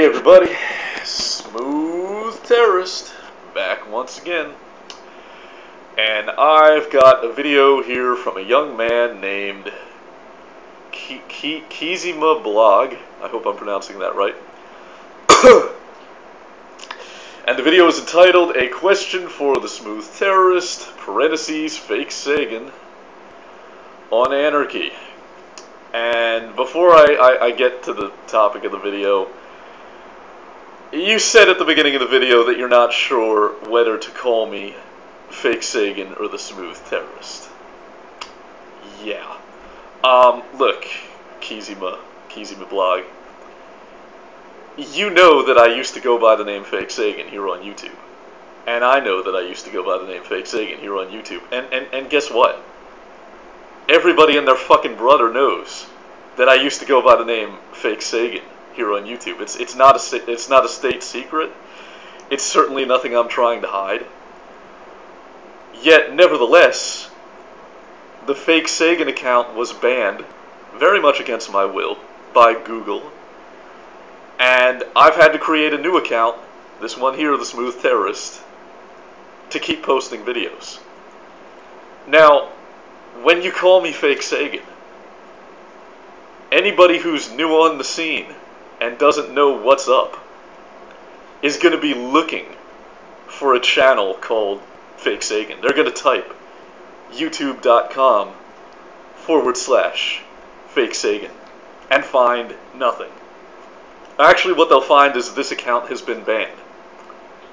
Hey everybody, Smooth Terrorist back once again. And I've got a video here from a young man named Ki Ki Kizima Blog. I hope I'm pronouncing that right. and the video is entitled A Question for the Smooth Terrorist, parentheses, fake Sagan, on Anarchy. And before I, I, I get to the topic of the video, you said at the beginning of the video that you're not sure whether to call me Fake Sagan or the Smooth Terrorist. Yeah. Um, look, Kizima, Kizima blog. You know that I used to go by the name Fake Sagan here on YouTube. And I know that I used to go by the name Fake Sagan here on YouTube. And, and, and guess what? everybody and their fucking brother knows that I used to go by the name Fake Sagan here on YouTube. It's it's not a it's not a state secret. It's certainly nothing I'm trying to hide. Yet, nevertheless, the fake Sagan account was banned, very much against my will, by Google. And I've had to create a new account, this one here, the Smooth Terrorist, to keep posting videos. Now, when you call me fake Sagan, anybody who's new on the scene and doesn't know what's up is going to be looking for a channel called Fake Sagan. They're going to type youtube.com forward slash fake Sagan and find nothing. Actually, what they'll find is this account has been banned.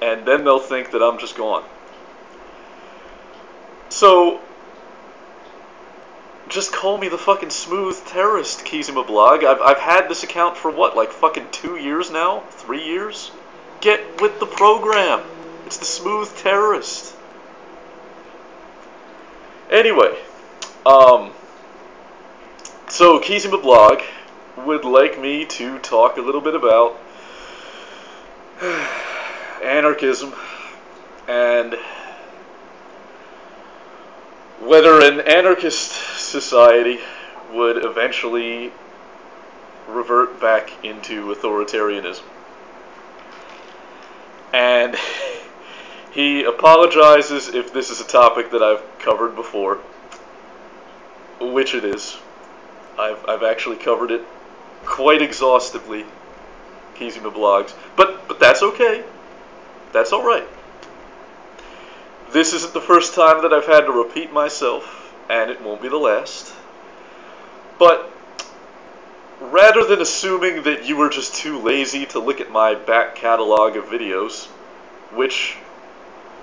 And then they'll think that I'm just gone. So, just call me the fucking smooth terrorist, Kizima blog. I've, I've had this account for what, like fucking two years now? Three years? Get with the program. It's the smooth terrorist. Anyway, um, so Kizima blog would like me to talk a little bit about anarchism and whether an anarchist society would eventually revert back into authoritarianism. And he apologizes if this is a topic that I've covered before, which it is. I've, I've actually covered it quite exhaustively, Kizima blogs, but, but that's okay. That's alright. This isn't the first time that I've had to repeat myself, and it won't be the last. But rather than assuming that you were just too lazy to look at my back catalog of videos, which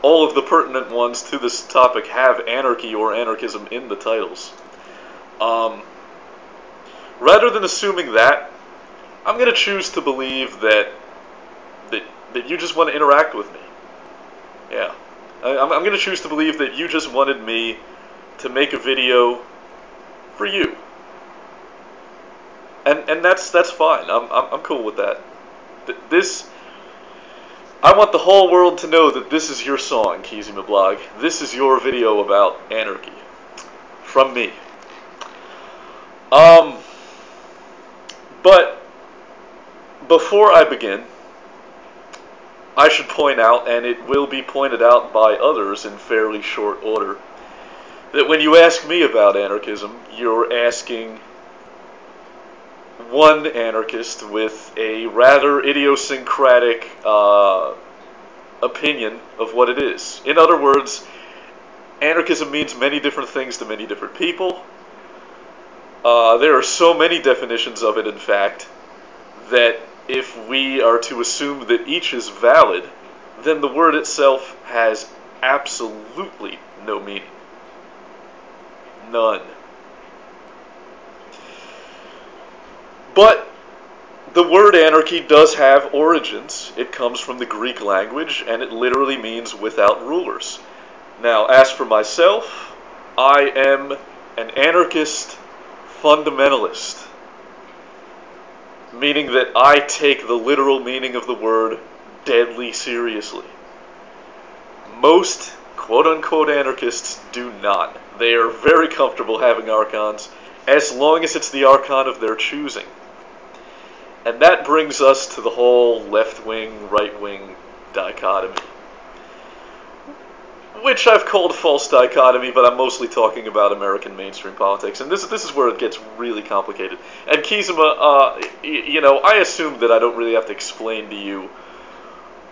all of the pertinent ones to this topic have anarchy or anarchism in the titles, um, rather than assuming that, I'm going to choose to believe that, that that you just want to interact with me. Yeah. I'm, I'm going to choose to believe that you just wanted me to make a video for you. And, and that's that's fine. I'm, I'm, I'm cool with that. This, I want the whole world to know that this is your song, Kizima Blog. This is your video about anarchy. From me. Um, but before I begin, I should point out, and it will be pointed out by others in fairly short order, that when you ask me about anarchism, you're asking one anarchist with a rather idiosyncratic uh, opinion of what it is. In other words, anarchism means many different things to many different people. Uh, there are so many definitions of it, in fact, that if we are to assume that each is valid, then the word itself has absolutely no meaning. None. But the word anarchy does have origins. It comes from the Greek language and it literally means without rulers. Now, as for myself, I am an anarchist fundamentalist meaning that I take the literal meaning of the word deadly seriously. Most quote unquote anarchists do not. They are very comfortable having archons as long as it's the archon of their choosing. And that brings us to the whole left wing, right wing dichotomy. Which I've called false dichotomy, but I'm mostly talking about American mainstream politics. And this, this is where it gets really complicated. And Kizuma, uh, you know, I assume that I don't really have to explain to you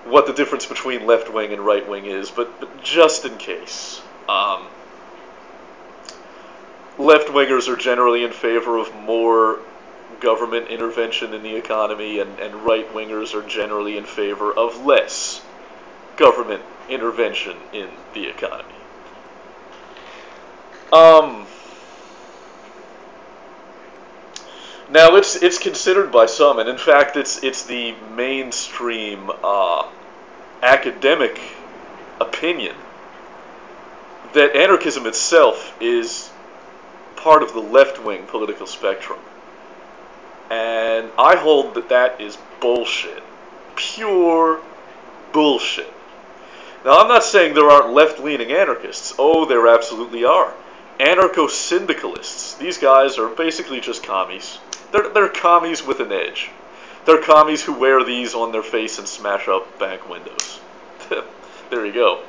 what the difference between left wing and right wing is, but, but just in case. Um, left wingers are generally in favor of more government intervention in the economy, and, and right wingers are generally in favor of less government intervention in the economy. Um, now it's it's considered by some, and in fact, it's it's the mainstream uh, academic opinion that anarchism itself is part of the left wing political spectrum. And I hold that that is bullshit. Pure bullshit. Now, I'm not saying there aren't left leaning anarchists. Oh, there absolutely are. Anarcho syndicalists. These guys are basically just commies. They're, they're commies with an edge. They're commies who wear these on their face and smash up bank windows. there you go.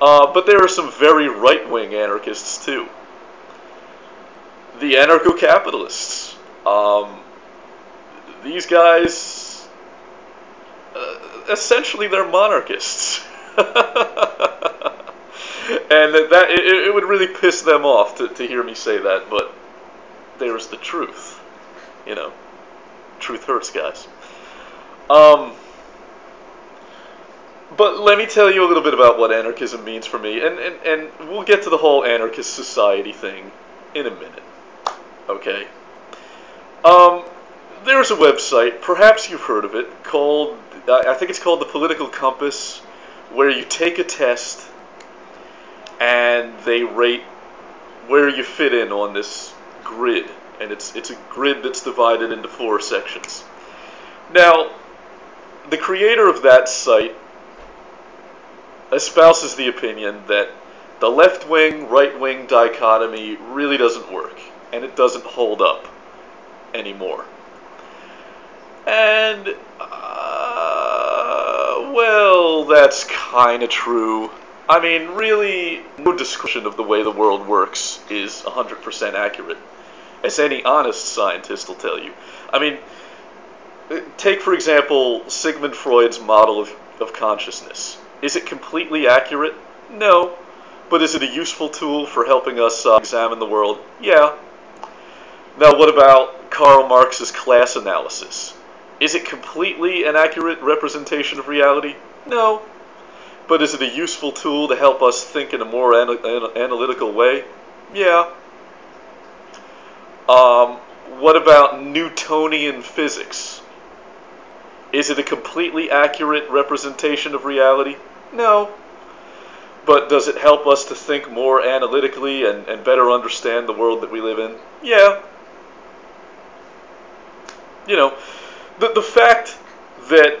Uh, but there are some very right wing anarchists, too. The anarcho capitalists. Um, these guys, uh, essentially, they're monarchists. and that it, it, would really piss them off to, to hear me say that, but there's the truth. You know, truth hurts, guys. Um, but let me tell you a little bit about what anarchism means for me, and, and, and we'll get to the whole anarchist society thing in a minute. Okay? Um, there's a website, perhaps you've heard of it, called, I think it's called the Political Compass where you take a test and they rate where you fit in on this grid. And it's, it's a grid that's divided into four sections. Now, the creator of that site espouses the opinion that the left wing right wing dichotomy really doesn't work and it doesn't hold up anymore. And uh, well, that's kind of true. I mean, really, no description of the way the world works is 100% accurate, as any honest scientist will tell you. I mean, take, for example, Sigmund Freud's model of, of consciousness. Is it completely accurate? No. But is it a useful tool for helping us uh, examine the world? Yeah. Now, what about Karl Marx's class analysis? Is it completely an accurate representation of reality? No. But is it a useful tool to help us think in a more ana analytical way? Yeah. Um, what about Newtonian physics? Is it a completely accurate representation of reality? No. But does it help us to think more analytically and, and better understand the world that we live in? Yeah. You know, the, the fact that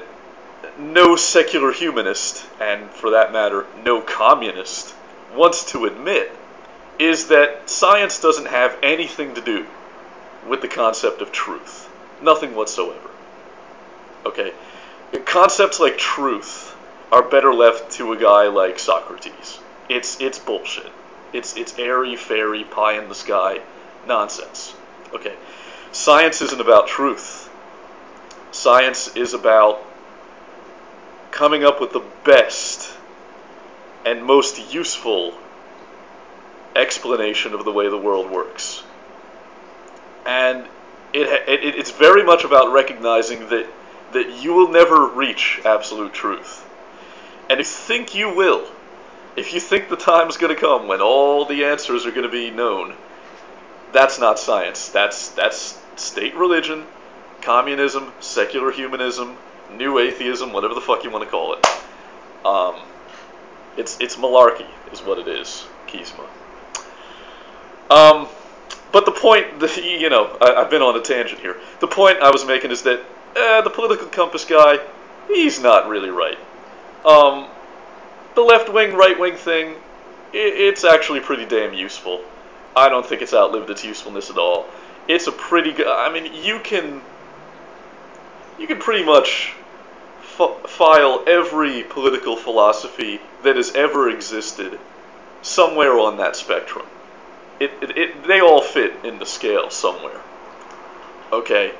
no secular humanist, and for that matter, no communist, wants to admit is that science doesn't have anything to do with the concept of truth. Nothing whatsoever. Okay? Concepts like truth are better left to a guy like Socrates. It's it's bullshit. It's it's airy fairy pie in the sky nonsense. Okay. Science isn't about truth. Science is about coming up with the best and most useful explanation of the way the world works. And it, it, it's very much about recognizing that, that you will never reach absolute truth. And if you think you will, if you think the time's going to come when all the answers are going to be known, that's not science. That's, that's state religion communism, secular humanism, new atheism, whatever the fuck you want to call it. Um, it's it's malarkey, is what it is, Kizma. Um, but the point, that, you know, I, have been on a tangent here. The point I was making is that eh, the political compass guy, he's not really right. Um, the left wing, right wing thing, it, it's actually pretty damn useful. I don't think it's outlived its usefulness at all. It's a pretty good. I mean, you can you can pretty much file every political philosophy that has ever existed somewhere on that spectrum. It, it, it, they all fit in the scale somewhere. Okay.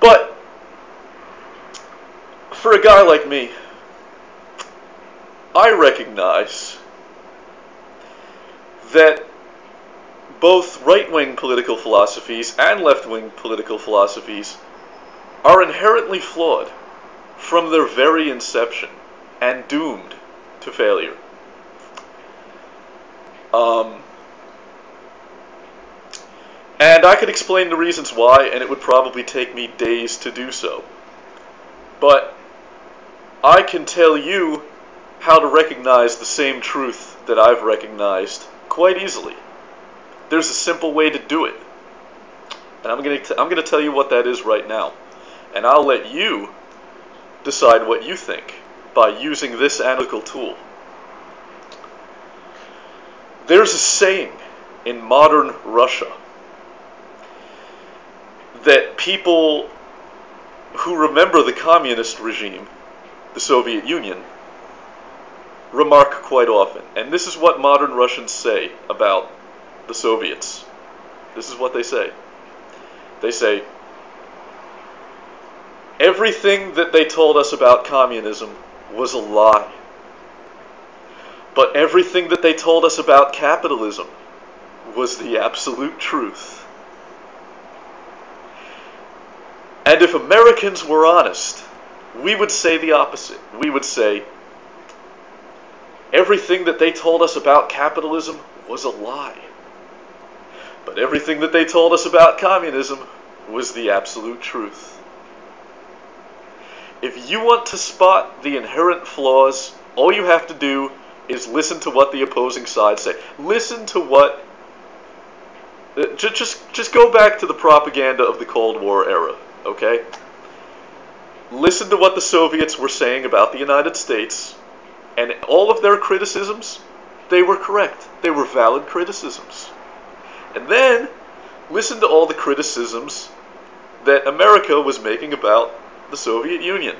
But for a guy like me, I recognize that both right wing political philosophies and left wing political philosophies are inherently flawed from their very inception and doomed to failure. Um, and I could explain the reasons why, and it would probably take me days to do so. But I can tell you how to recognize the same truth that I've recognized quite easily. There's a simple way to do it. And I'm going to I'm going to tell you what that is right now. And I'll let you decide what you think by using this analytical tool. There's a saying in modern Russia that people who remember the communist regime, the Soviet Union, remark quite often. And this is what modern Russians say about the Soviets. This is what they say. They say, everything that they told us about communism was a lie. But everything that they told us about capitalism was the absolute truth. And if Americans were honest, we would say the opposite. We would say, everything that they told us about capitalism was a lie. But everything that they told us about communism was the absolute truth. If you want to spot the inherent flaws, all you have to do is listen to what the opposing side say. Listen to what uh, just just go back to the propaganda of the Cold War era, okay? Listen to what the Soviets were saying about the United States, and all of their criticisms, they were correct. They were valid criticisms. And then listen to all the criticisms that America was making about the Soviet Union.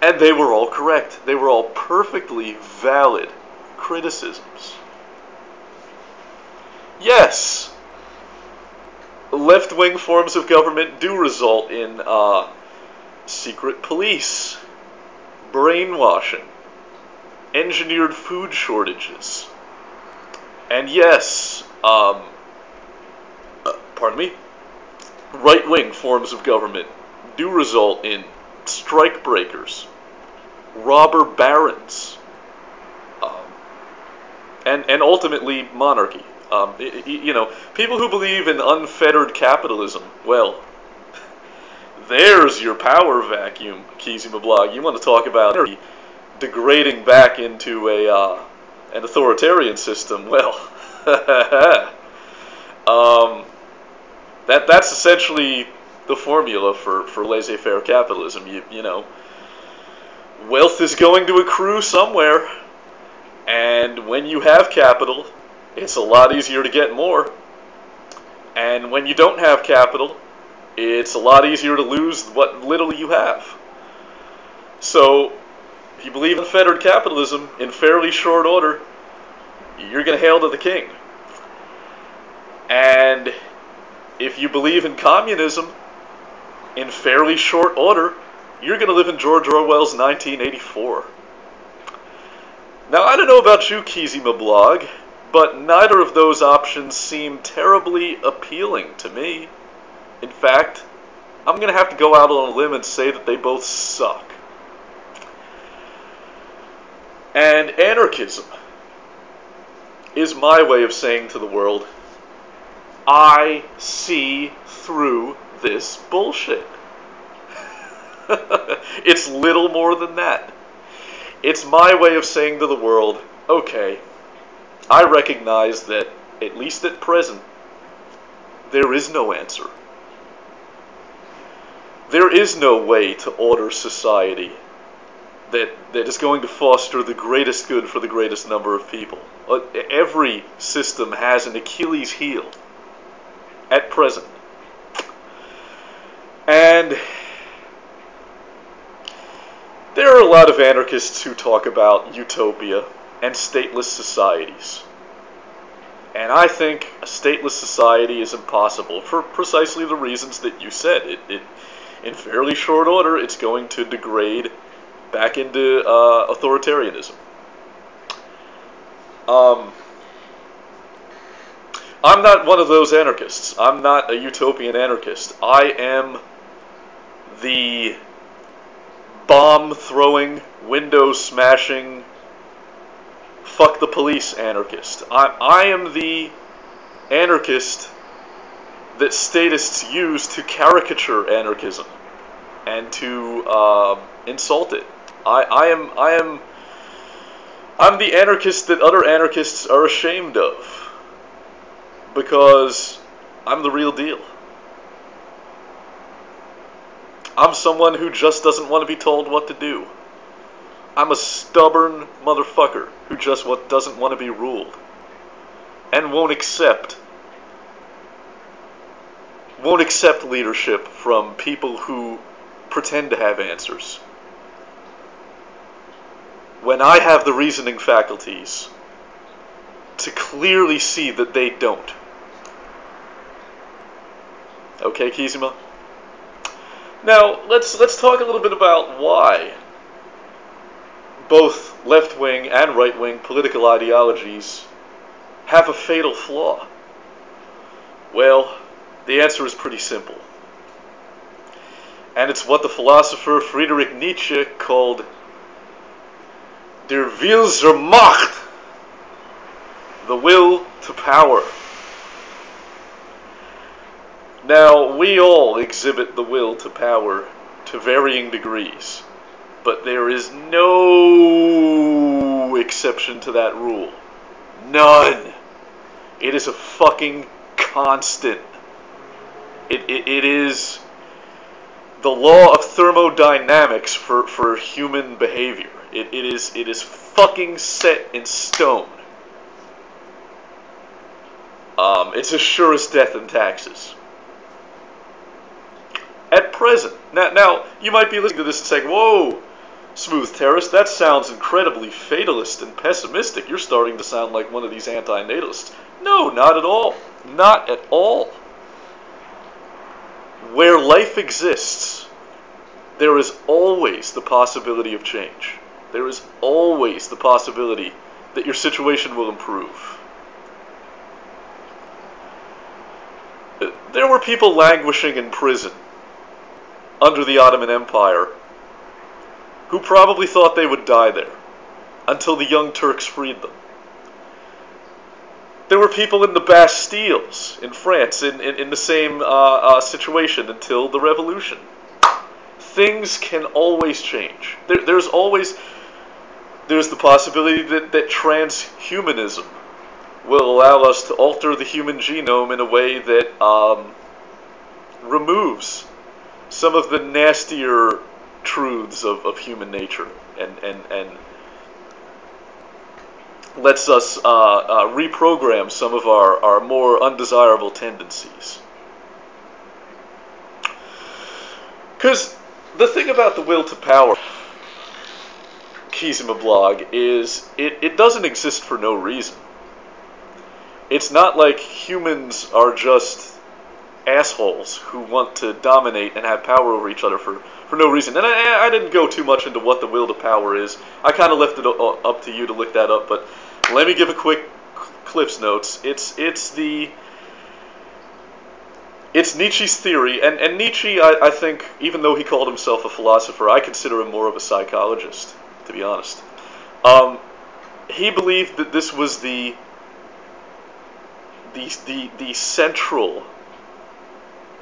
And they were all correct. They were all perfectly valid criticisms. Yes, left wing forms of government do result in uh, secret police, brainwashing, engineered food shortages. And yes, um, uh, pardon me, right wing forms of government do result in strike breakers, robber barons, um, and, and ultimately monarchy. Um, you know, people who believe in unfettered capitalism, well, there's your power vacuum, Kizzy Mablog. You want to talk about degrading back into a uh, an authoritarian system? Well, um, that that's essentially the formula for, for laissez-faire capitalism. You, you know, wealth is going to accrue somewhere, and when you have capital, it's a lot easier to get more. And when you don't have capital, it's a lot easier to lose what little you have. So, if you believe in fettered capitalism in fairly short order, you're going to hail to the king. And if you believe in communism in fairly short order, you're going to live in George Orwell's 1984. Now, I don't know about you, Kizzy blog, but neither of those options seem terribly appealing to me. In fact, I'm going to have to go out on a limb and say that they both suck. And anarchism is my way of saying to the world, I see through this bullshit. it's little more than that. It's my way of saying to the world, okay, I recognize that, at least at present, there is no answer. There is no way to order society that, that is going to foster the greatest good for the greatest number of people. Uh, every system has an Achilles heel at present. And there are a lot of anarchists who talk about utopia and stateless societies. And I think a stateless society is impossible for precisely the reasons that you said. It, it in fairly short order, it's going to degrade back into uh, authoritarianism. Um, I'm not one of those anarchists. I'm not a utopian anarchist. I am the bomb throwing, window smashing, fuck the police anarchist. I, I am the anarchist that statists use to caricature anarchism and to uh, insult it. I, I am I am I'm the anarchist that other anarchists are ashamed of because I'm the real deal. I'm someone who just doesn't want to be told what to do. I'm a stubborn motherfucker who just what doesn't want to be ruled and won't accept won't accept leadership from people who pretend to have answers. When I have the reasoning faculties to clearly see that they don't. Okay, Kizima? Now, let's let's talk a little bit about why both left-wing and right-wing political ideologies have a fatal flaw. Well, the answer is pretty simple. And it's what the philosopher Friedrich Nietzsche called Der Wille zur Macht, the will to power. Now, we all exhibit the will to power to varying degrees, but there is no exception to that rule. None. It is a fucking constant. It, it, it is the law of thermodynamics for, for human behavior. It, it is it is fucking set in stone. Um, it's as sure as death and taxes. At present, now, now you might be listening to this and saying, "Whoa, Smooth Terrorist, that sounds incredibly fatalist and pessimistic. You're starting to sound like one of these anti-natalists." No, not at all. Not at all where life exists, there is always the possibility of change. There is always the possibility that your situation will improve. There were people languishing in prison under the Ottoman Empire who probably thought they would die there until the Young Turks freed them. There were people in the Bastilles in France in, in, in the same uh, uh, situation until the revolution. Things can always change. There, there's always there's the possibility that, that transhumanism will allow us to alter the human genome in a way that um, removes some of the nastier truths of, of human nature and, and, and lets us uh, uh, reprogram some of our, our more undesirable tendencies. Because the thing about the will to power, Kizima blog, is it, it doesn't exist for no reason. It's not like humans are just assholes who want to dominate and have power over each other for, for no reason. And I, I didn't go too much into what the will to power is. I kind of left it up to you to look that up, but let me give a quick Cliff's notes. It's it's the it's Nietzsche's theory, and, and Nietzsche, I, I think, even though he called himself a philosopher, I consider him more of a psychologist, to be honest. Um, he believed that this was the the the, the central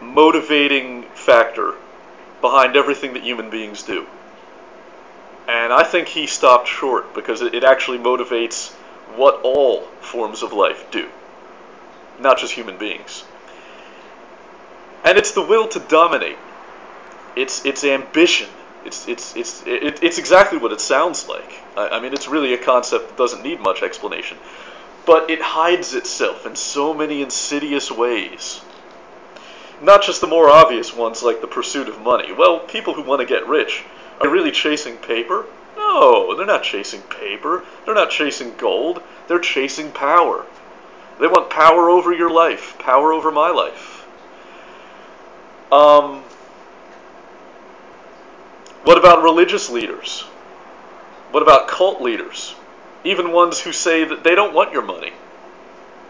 motivating factor behind everything that human beings do. And I think he stopped short because it, actually motivates what all forms of life do, not just human beings. And it's the will to dominate. It's it's ambition. It's it's it's it, it's exactly what it sounds like. I, I mean, it's really a concept that doesn't need much explanation, but it hides itself in so many insidious ways. Not just the more obvious ones like the pursuit of money. Well, people who want to get rich are really chasing paper? No, they're not chasing paper. They're not chasing gold. They're chasing power. They want power over your life, power over my life. Um, what about religious leaders? What about cult leaders? Even ones who say that they don't want your money.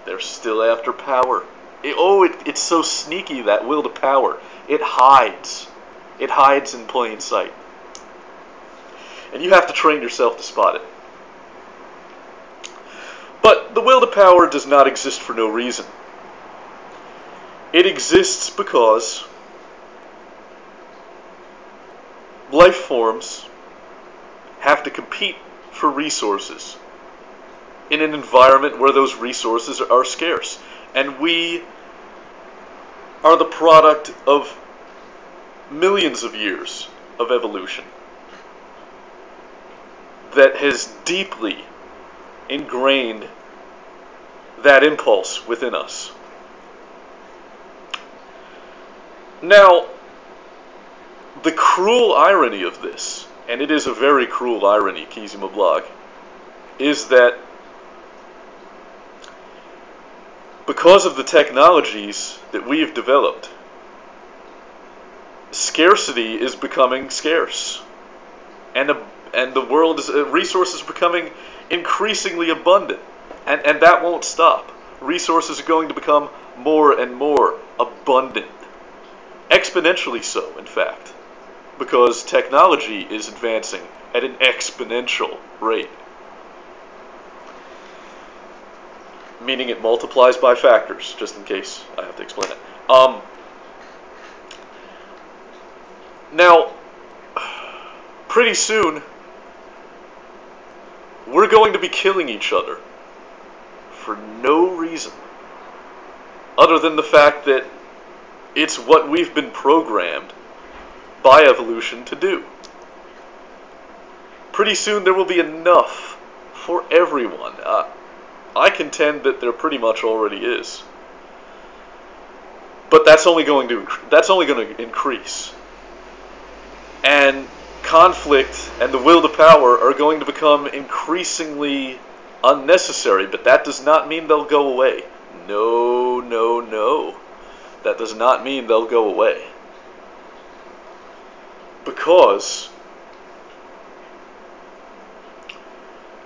They're still after power. It, oh, it, it's so sneaky, that will to power. It hides. It hides in plain sight. And you have to train yourself to spot it. But the will to power does not exist for no reason. It exists because life forms have to compete for resources in an environment where those resources are scarce. And we are the product of millions of years of evolution that has deeply ingrained that impulse within us. Now, the cruel irony of this, and it is a very cruel irony, Kizima Blog, is that because of the technologies that we've developed, scarcity is becoming scarce, and a, and the world is uh, resources becoming increasingly abundant, and and that won't stop. Resources are going to become more and more abundant, exponentially so, in fact, because technology is advancing at an exponential rate. Meaning it multiplies by factors, just in case I have to explain it. Um, now, pretty soon, we're going to be killing each other for no reason other than the fact that it's what we've been programmed by evolution to do. Pretty soon there will be enough for everyone. Uh, I contend that there pretty much already is. But that's only going to that's only going to increase. And conflict and the will to power are going to become increasingly unnecessary, but that does not mean they'll go away. No, no, no. That does not mean they'll go away. Because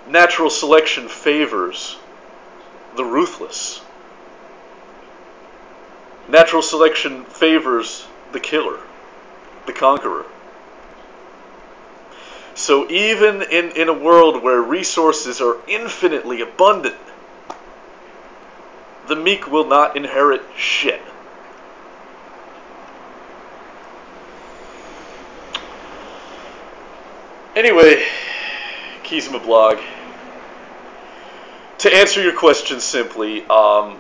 natural selection favors the ruthless. Natural selection favors the killer, the conqueror. So even in, in a world where resources are infinitely abundant, the meek will not inherit shit. Anyway, Kizima blog to answer your question simply, um,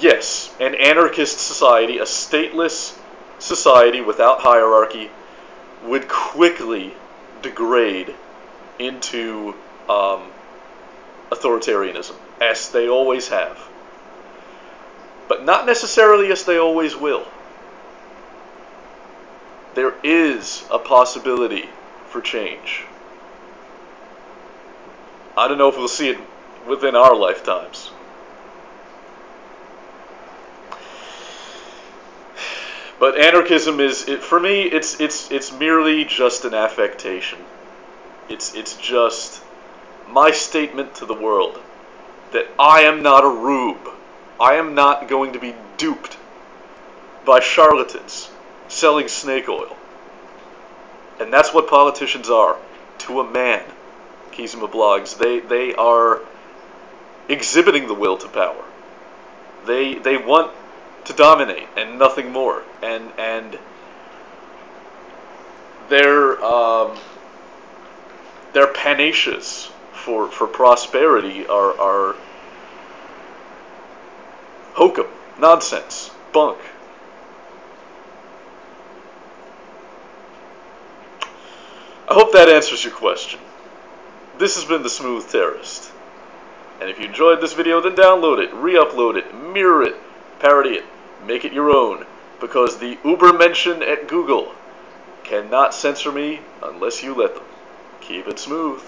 yes, an anarchist society, a stateless society without hierarchy, would quickly degrade into um, authoritarianism, as they always have. But not necessarily as they always will. There is a possibility for change. I don't know if we'll see it within our lifetimes. But anarchism is, it, for me, it's it's it's merely just an affectation. It's it's just my statement to the world that I am not a rube. I am not going to be duped by charlatans selling snake oil. And that's what politicians are to a man. Kizima blogs, they they are exhibiting the will to power. They they want to dominate and nothing more. And and their um, their panacea for for prosperity are are hokum, nonsense, bunk. I hope that answers your question. This has been The Smooth Terrorist. And if you enjoyed this video, then download it, re-upload it, mirror it, parody it, make it your own, because the Übermenschen at Google cannot censor me unless you let them. Keep it smooth.